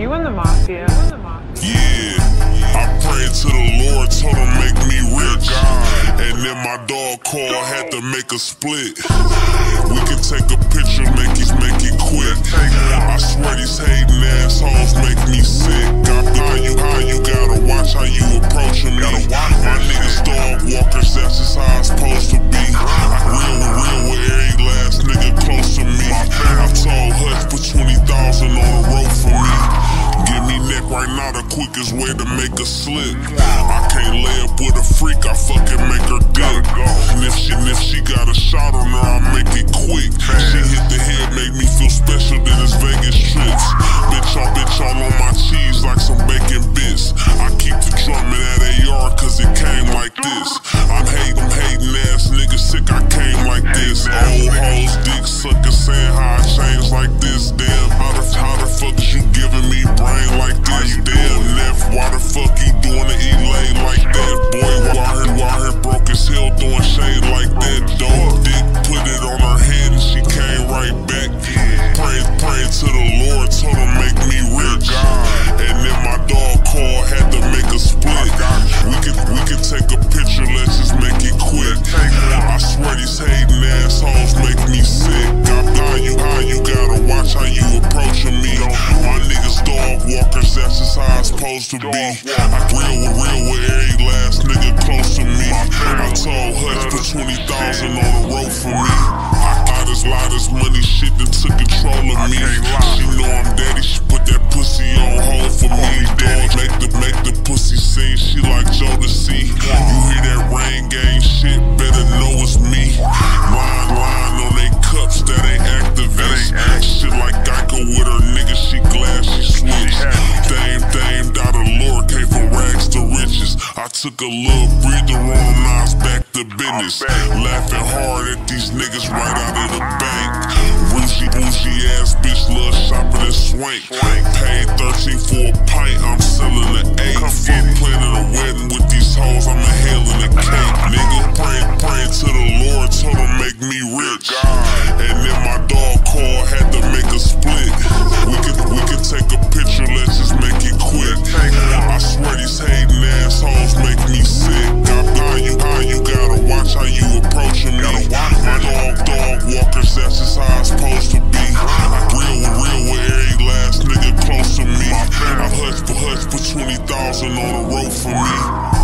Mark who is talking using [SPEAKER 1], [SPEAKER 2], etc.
[SPEAKER 1] you in the mafia?
[SPEAKER 2] Yeah, I prayed to the Lord, told him make me rich. And then my dog call had to make a split. We can take a quickest way to make a slip. I can't lay up with a freak, I fucking make her dip. And if she, and if she got a shot on her, I make it quick. She hit the head, make me feel special than his Vegas trips. Bitch, all bitch all on my cheese like some bacon bits. I keep the drumming at AR cause it came like this. I'm hating, hating ass niggas sick, I came like this. Old hoes, dick suckers saying how I changed like this. Why the fuck you doing the E-lay like that? Boy, why her, why her broke his hell throwing shade like that? Dope to be. Real with real with every last nigga close to me. I told Hutch put 20,000 on the road for me. I got this lot this money shit that took control of me. She know I'm daddy, took a little breather on them, back to business. Laughing hard at these niggas right out of the bank. Bougie, bougie ass bitch, love shopping and swank. Paid 13 for 20,000 on the road for me.